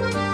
Música